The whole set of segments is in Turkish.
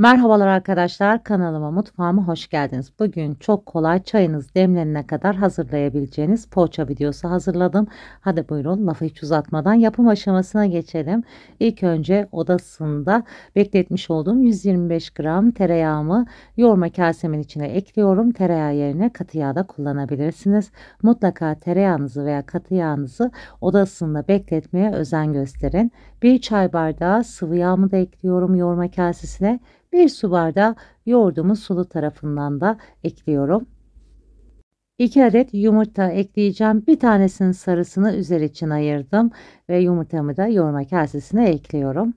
Merhabalar arkadaşlar kanalıma mutfağıma hoş geldiniz. Bugün çok kolay çayınız demlenene kadar hazırlayabileceğiniz poğaça videosu hazırladım. Hadi buyurun lafı hiç uzatmadan yapım aşamasına geçelim. İlk önce odasında bekletmiş olduğum 125 gram tereyağımı yoğurma kasemin içine ekliyorum. Tereyağı yerine katı yağ da kullanabilirsiniz. Mutlaka tereyağınızı veya katı yağınızı odasında bekletmeye özen gösterin. Bir çay bardağı sıvı yağımı da ekliyorum yoğurma kasesine. Bir su bardağı yoğurdumu sulu tarafından da ekliyorum. 2 adet yumurta ekleyeceğim. Bir tanesinin sarısını üzeri için ayırdım ve yumurtamı da yoğurma kasesine ekliyorum.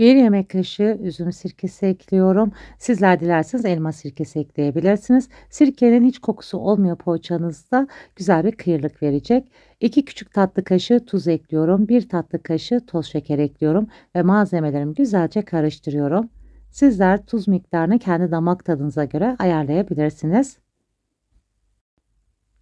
1 yemek kaşığı üzüm sirkesi ekliyorum. Sizler dilerseniz elma sirkesi ekleyebilirsiniz. Sirkenin hiç kokusu olmuyor poğaçanızda. Güzel bir kıyırlık verecek. 2 küçük tatlı kaşığı tuz ekliyorum. 1 tatlı kaşığı toz şeker ekliyorum ve malzemelerimi güzelce karıştırıyorum. Sizler tuz miktarını kendi damak tadınıza göre ayarlayabilirsiniz.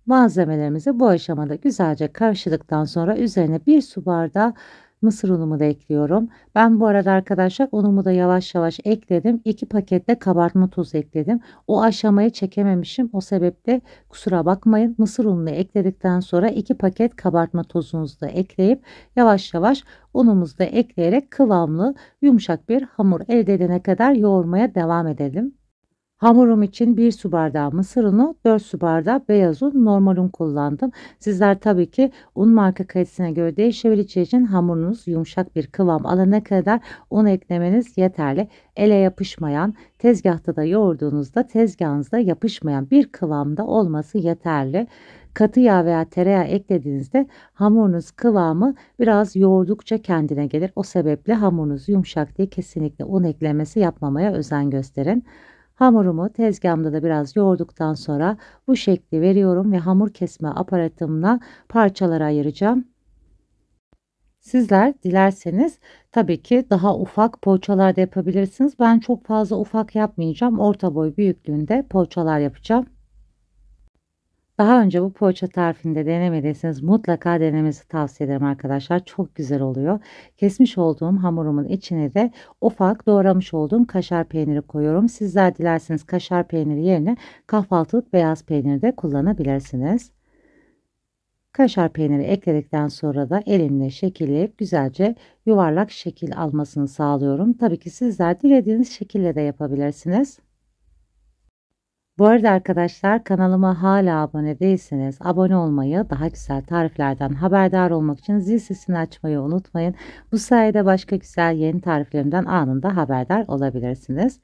Malzemelerimizi bu aşamada güzelce karıştırdıktan sonra üzerine 1 su bardağı mısır unumu da ekliyorum. Ben bu arada arkadaşlar unumu da yavaş yavaş ekledim. 2 pakette kabartma tozu ekledim. O aşamayı çekememişim. O sebeple kusura bakmayın. Mısır ununu ekledikten sonra 2 paket kabartma tozunuzu da ekleyip yavaş yavaş unumuzu da ekleyerek kıvamlı yumuşak bir hamur elde edene kadar yoğurmaya devam edelim. Hamurum için 1 su bardağı mısır unu, 4 su bardağı beyaz un, normal un kullandım. Sizler tabii ki un marka kalitesine göre değişebileceği için hamurunuz yumuşak bir kıvam alana kadar un eklemeniz yeterli. Ele yapışmayan, tezgahta da yoğurduğunuzda tezgahınızda yapışmayan bir kıvamda olması yeterli. Katı yağ veya tereyağı eklediğinizde hamurunuz kıvamı biraz yoğurdukça kendine gelir. O sebeple hamurunuz yumuşak diye kesinlikle un eklemesi yapmamaya özen gösterin. Hamurumu tezgahımda da biraz yoğurduktan sonra bu şekli veriyorum ve hamur kesme aparatımla parçalara ayıracağım. Sizler dilerseniz tabii ki daha ufak poğaçalar da yapabilirsiniz. Ben çok fazla ufak yapmayacağım. Orta boy büyüklüğünde poğaçalar yapacağım. Daha önce bu poğaça tarifinde denemediyseniz mutlaka denemenizi tavsiye ederim arkadaşlar. Çok güzel oluyor. Kesmiş olduğum hamurumun içine de ufak doğramış olduğum kaşar peyniri koyuyorum. Sizler dilerseniz kaşar peyniri yerine kahvaltılık beyaz peyniri de kullanabilirsiniz. Kaşar peyniri ekledikten sonra da elimle şekilleyip güzelce yuvarlak şekil almasını sağlıyorum. Tabii ki sizler dilediğiniz şekilde de yapabilirsiniz. Bu arada arkadaşlar kanalıma hala abone değilseniz abone olmayı, daha güzel tariflerden haberdar olmak için zil sesini açmayı unutmayın. Bu sayede başka güzel yeni tariflerimden anında haberdar olabilirsiniz.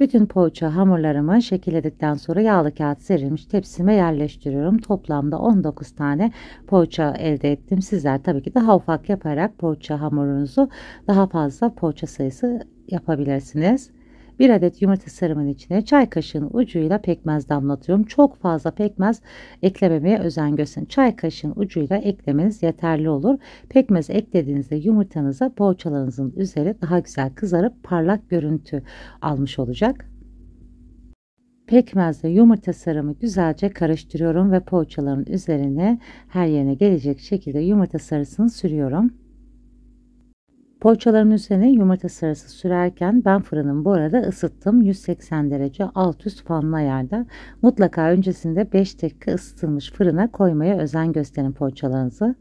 Bütün poğaça hamurlarımı şekilledikten sonra yağlı kağıt serilmiş tepsime yerleştiriyorum. Toplamda 19 tane poğaça elde ettim. Sizler tabii ki daha ufak yaparak poğaça hamurunuzu daha fazla poğaça sayısı yapabilirsiniz. Bir adet yumurta sarımın içine çay kaşığının ucuyla pekmez damlatıyorum. Çok fazla pekmez eklememeye özen gösterin. Çay kaşığının ucuyla eklemeniz yeterli olur. Pekmez eklediğinizde yumurtanıza poğaçalarınızın üzeri daha güzel kızarıp parlak görüntü almış olacak. Pekmezle yumurta sarımı güzelce karıştırıyorum ve poğaçaların üzerine her yerine gelecek şekilde yumurta sarısını sürüyorum. Poğaçaların üzerine yumurta sarısı sürerken ben fırınımı bu arada ısıttım. 180 derece alt üst fanlı ayarda. Mutlaka öncesinde 5 dakika ısıtılmış fırına koymaya özen gösterin poğaçalarınızı.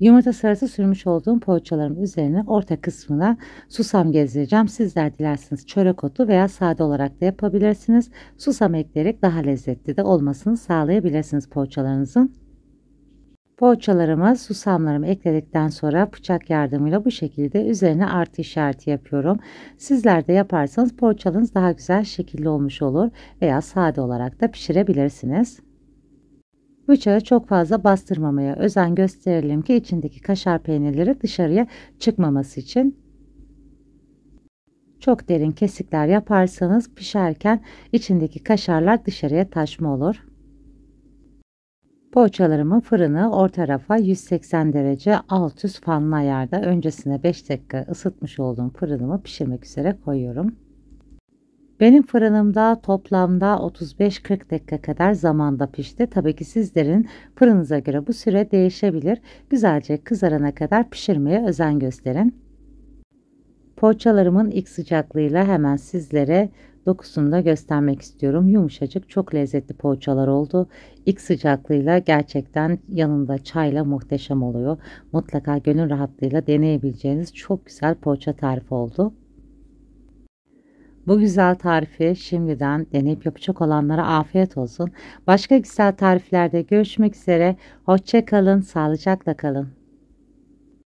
Yumurta sarısı sürmüş olduğum poğaçaların üzerine orta kısmına susam gezdireceğim. Sizler dilerseniz çörek otu veya sade olarak da yapabilirsiniz. Susam ekleyerek daha lezzetli de olmasını sağlayabilirsiniz poğaçalarınızın. Poğaçalarıma susamlarımı ekledikten sonra bıçak yardımıyla bu şekilde üzerine artı işareti yapıyorum. Sizler de yaparsanız poğaçalarınız daha güzel şekilli olmuş olur veya sade olarak da pişirebilirsiniz. Bıçağı çok fazla bastırmamaya özen gösterelim ki içindeki kaşar peynirleri dışarıya çıkmaması için. Çok derin kesikler yaparsanız pişerken içindeki kaşarlar dışarıya taşma olur. Poğaçalarımı fırını orta rafa 180 derece alt üst fanlı ayarda öncesine 5 dakika ısıtmış olduğum fırınımı pişirmek üzere koyuyorum. Benim fırınımda toplamda 35-40 dakika kadar zamanda pişti. Tabii ki sizlerin fırınıza göre bu süre değişebilir. Güzelce kızarana kadar pişirmeye özen gösterin. Poğaçalarımın ilk sıcaklığıyla hemen sizlere dokusunu da göstermek istiyorum. Yumuşacık çok lezzetli poğaçalar oldu. İlk sıcaklığıyla gerçekten yanında çayla muhteşem oluyor. Mutlaka gönül rahatlığıyla deneyebileceğiniz çok güzel poğaça tarifi oldu. Bu güzel tarifi şimdiden deneyip yapacak olanlara afiyet olsun. Başka güzel tariflerde görüşmek üzere. Hoşça kalın, sağlıcakla kalın.